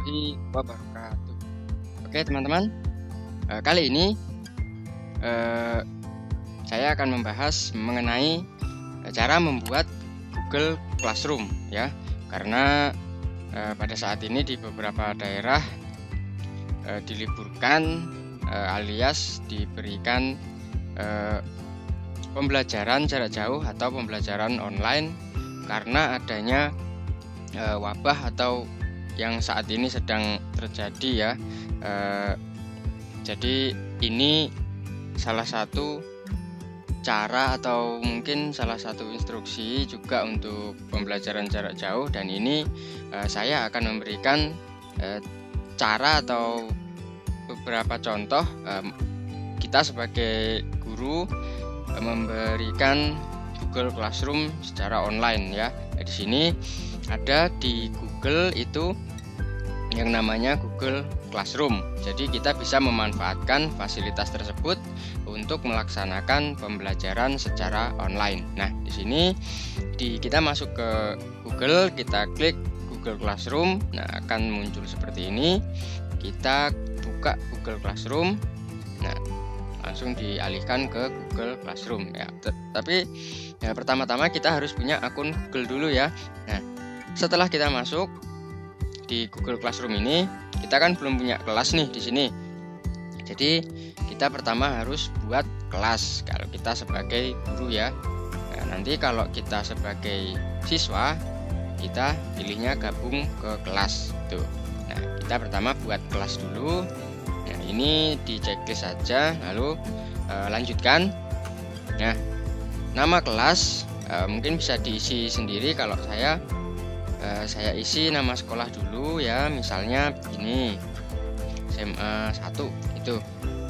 warahmatullahi wabarakatuh. Oke teman-teman, eh, kali ini eh, saya akan membahas mengenai eh, cara membuat Google Classroom ya, karena pada saat ini di beberapa daerah diliburkan alias diberikan pembelajaran jarak jauh atau pembelajaran online karena adanya wabah atau yang saat ini sedang terjadi ya. E, jadi ini salah satu cara atau mungkin salah satu instruksi juga untuk pembelajaran jarak jauh dan ini e, saya akan memberikan e, cara atau beberapa contoh e, kita sebagai guru e, memberikan Google Classroom secara online ya. Di sini ada di Google itu yang namanya Google Classroom. Jadi kita bisa memanfaatkan fasilitas tersebut untuk melaksanakan pembelajaran secara online. Nah, di sini di kita masuk ke Google, kita klik Google Classroom. Nah, akan muncul seperti ini. Kita buka Google Classroom. Nah, langsung dialihkan ke Google Classroom ya. Tapi ya pertama-tama kita harus punya akun Google dulu ya. Nah, setelah kita masuk di Google Classroom ini, kita kan belum punya kelas nih di sini. Jadi kita pertama harus buat kelas kalau kita sebagai guru ya. Nah, nanti kalau kita sebagai siswa, kita pilihnya gabung ke kelas tuh. Nah, kita pertama buat kelas dulu. Nah, ini di checklist saja, lalu e, lanjutkan. Nah, nama kelas e, mungkin bisa diisi sendiri kalau saya eh, saya isi nama sekolah dulu ya misalnya ini SMA 1 itu.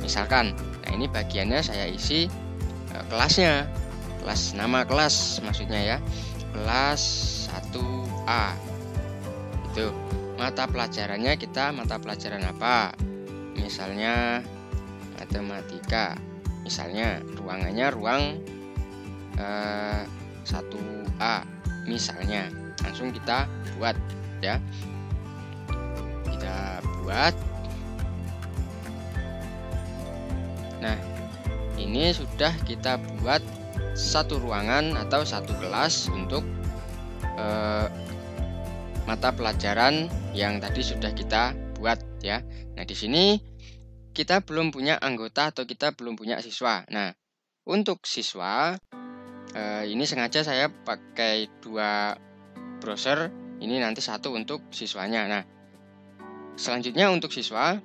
Misalkan. Nah ini bagiannya saya isi eh, kelasnya. Kelas nama kelas maksudnya ya. Kelas 1A itu. Mata pelajarannya kita mata pelajaran apa? Misalnya matematika. Misalnya ruangannya ruang eh, 1A misalnya langsung kita buat ya. Kita buat. Nah ini sudah kita buat satu ruangan atau satu kelas untuk eh, mata pelajaran yang tadi sudah kita buat ya. Nah di sini kita belum punya anggota atau kita belum punya siswa. Nah untuk siswa eh, ini sengaja saya pakai dua browser ini nanti satu untuk siswanya. Nah selanjutnya untuk siswa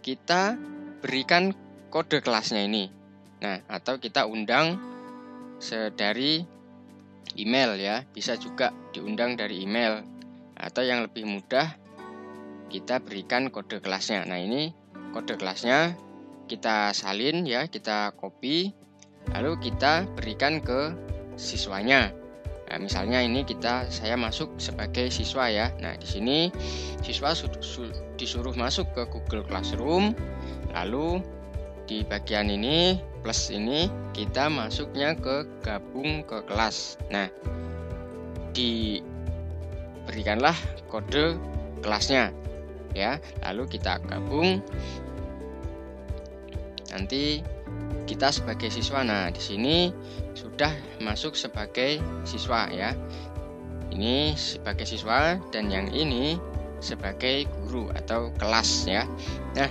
kita berikan kode kelasnya ini. Nah atau kita undang dari email ya. Bisa juga diundang dari email. Atau yang lebih mudah kita berikan kode kelasnya. Nah ini kode kelasnya kita salin ya kita copy lalu kita berikan ke siswanya Nah, misalnya ini kita saya masuk sebagai siswa ya. Nah, di sini siswa disuruh masuk ke Google Classroom. Lalu di bagian ini plus ini kita masuknya ke gabung ke kelas. Nah, diberikanlah kode kelasnya ya. Lalu kita gabung nanti kita sebagai siswa. Nah, di sini sudah masuk sebagai siswa ya. Ini sebagai siswa dan yang ini sebagai guru atau kelas ya. Nah,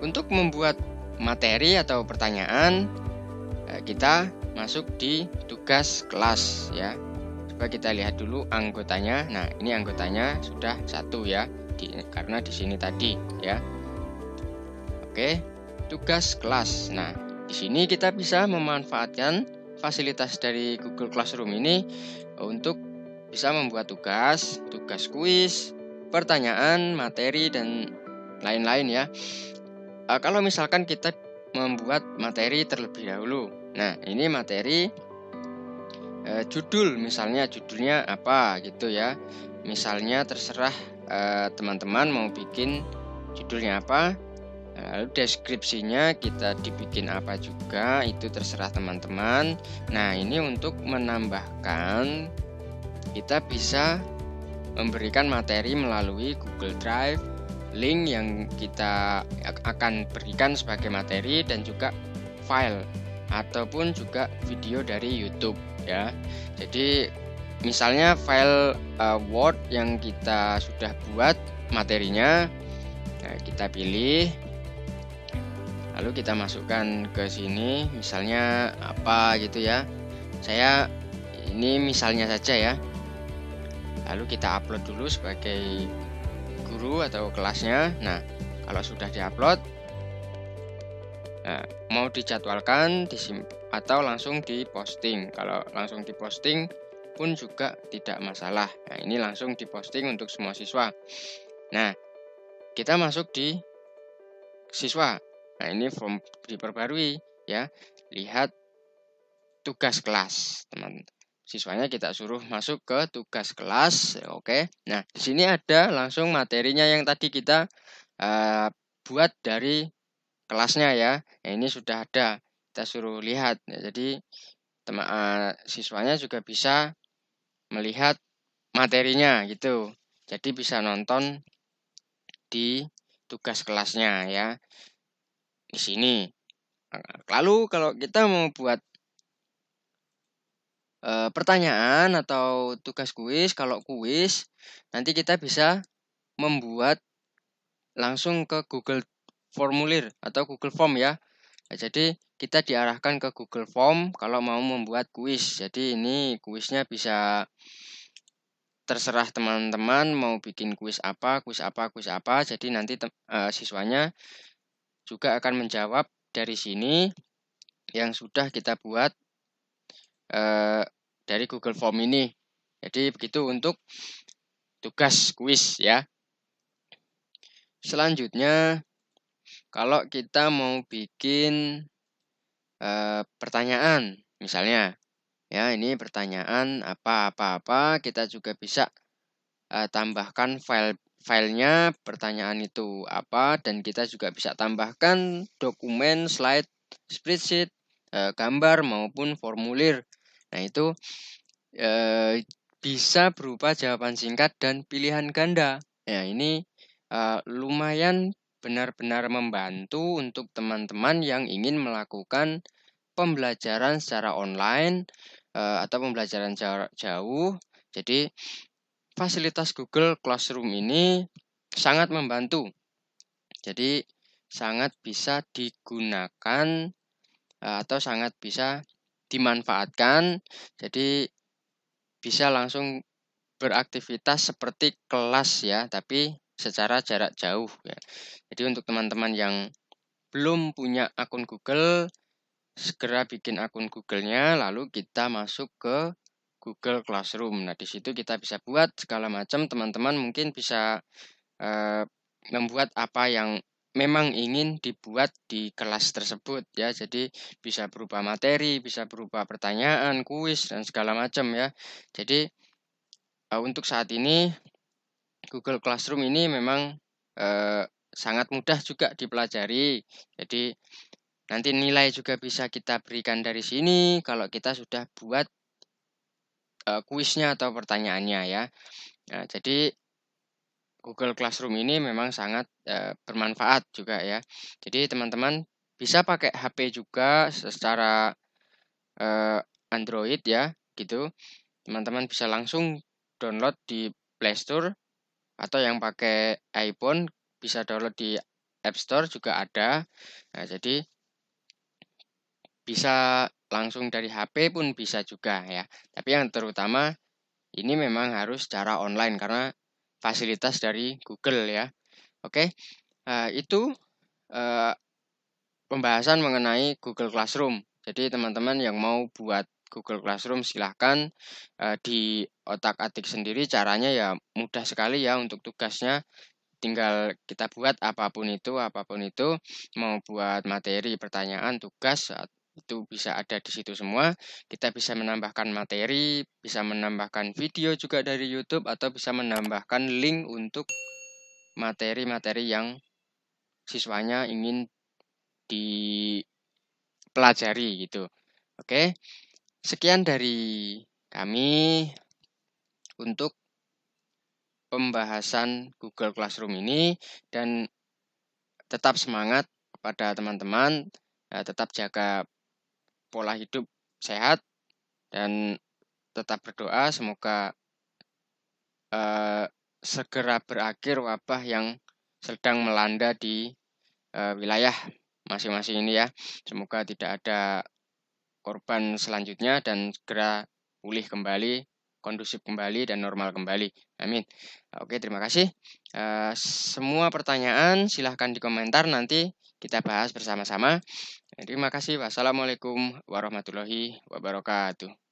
untuk membuat materi atau pertanyaan eh, kita masuk di tugas kelas ya. Coba kita lihat dulu anggotanya. Nah, ini anggotanya sudah satu ya, di, karena di sini tadi ya. Oke, tugas kelas. Nah, di sini kita bisa memanfaatkan fasilitas dari Google Classroom ini untuk bisa membuat tugas, tugas kuis, pertanyaan, materi dan lain-lain ya. E, kalau misalkan kita membuat materi terlebih dahulu. Nah, ini materi e, judul misalnya judulnya apa gitu ya. Misalnya terserah teman-teman mau bikin judulnya apa Lalu deskripsinya kita dibikin apa juga itu terserah teman-teman. Nah, ini untuk menambahkan kita bisa memberikan materi melalui Google Drive, link yang kita akan berikan sebagai materi dan juga file ataupun juga video dari YouTube ya. Jadi misalnya file uh, Word yang kita sudah buat materinya nah, kita pilih lalu kita masukkan ke sini misalnya apa gitu ya. Saya ini misalnya saja ya. Lalu kita upload dulu sebagai guru atau kelasnya. Nah kalau sudah diupload nah, mau dijadwalkan atau langsung diposting. Kalau langsung diposting pun juga tidak masalah. Nah ini langsung diposting untuk semua siswa. Nah kita masuk di siswa Nah, ini form diperbarui ya. Lihat tugas kelas, teman. Siswanya kita suruh masuk ke tugas kelas, oke. Nah, di sini ada langsung materinya yang tadi kita uh, buat dari kelasnya ya. Nah, ini sudah ada. Kita suruh lihat. Ya, jadi teman uh, siswanya juga bisa melihat materinya gitu. Jadi bisa nonton di tugas kelasnya ya di sini. Lalu kalau kita mau buat e, pertanyaan atau tugas kuis, kalau kuis nanti kita bisa membuat langsung ke Google Formulir atau Google Form ya. Nah, jadi kita diarahkan ke Google Form kalau mau membuat kuis. Jadi ini kuisnya bisa terserah teman-teman mau bikin kuis apa, kuis apa, kuis apa. Jadi nanti uh, siswanya juga akan menjawab dari sini yang sudah kita buat eh, dari Google Form ini. Jadi begitu untuk tugas kuis ya. Selanjutnya kalau kita mau bikin eh, pertanyaan misalnya ya ini pertanyaan apa-apa-apa kita juga bisa eh, tambahkan file filenya pertanyaan itu apa dan kita juga bisa tambahkan dokumen, slide, spreadsheet, e, gambar maupun formulir. Nah, itu e, bisa berupa jawaban singkat dan pilihan ganda. Ya, ini e, lumayan benar-benar membantu untuk teman-teman yang ingin melakukan pembelajaran secara online e, atau pembelajaran jauh. Jadi fasilitas Google Classroom ini sangat membantu. Jadi sangat bisa digunakan eh, atau sangat bisa dimanfaatkan. Jadi bisa langsung beraktivitas seperti kelas ya, tapi secara jarak jauh ya. Jadi untuk teman-teman yang belum punya akun Google, segera bikin akun Google-nya lalu kita masuk ke Google Classroom. Nah, di situ kita bisa buat segala macam. Teman-teman mungkin bisa uh, membuat apa yang memang ingin dibuat di kelas tersebut ya. Jadi bisa berupa materi, bisa berupa pertanyaan, kuis dan segala macam ya. Jadi uh, untuk saat ini Google Classroom ini memang uh, sangat mudah juga dipelajari. Jadi nanti nilai juga bisa kita berikan dari sini kalau kita sudah buat uh, kuisnya atau pertanyaannya ya. Nah, jadi Google Classroom ini memang sangat uh, bermanfaat juga ya. Jadi teman-teman bisa pakai HP juga secara uh, Android ya, gitu. Teman-teman bisa langsung download di Play Store atau yang pakai iPhone bisa download di App Store juga ada. Nah, jadi bisa langsung dari HP pun bisa juga ya. Tapi yang terutama ini memang harus secara online karena fasilitas dari Google ya. Oke, uh, itu uh, pembahasan mengenai Google Classroom. Jadi teman-teman yang mau buat Google Classroom silahkan uh, di otak-atik sendiri caranya ya mudah sekali ya untuk tugasnya tinggal kita buat apa pun itu apa pun itu mau buat materi pertanyaan tugas itu bisa ada di situ semua. Kita bisa menambahkan materi, bisa menambahkan video juga dari YouTube atau bisa menambahkan link untuk materi-materi yang siswanya ingin dipelajari gitu. Oke. Sekian dari kami untuk pembahasan Google Classroom ini dan tetap semangat kepada teman-teman, uh, tetap jaga pola hidup sehat dan tetap berdoa semoga uh, segera berakhir wabah yang sedang melanda di uh, wilayah masing-masing ini ya. Semoga tidak ada korban selanjutnya dan segera pulih kembali kondusif kembali dan normal kembali. Amin. Oke, terima kasih. Uh, semua pertanyaan silahkan di komentar nanti kita bahas bersama-sama. Terima kasih. Wassalamualaikum warahmatullahi wabarakatuh.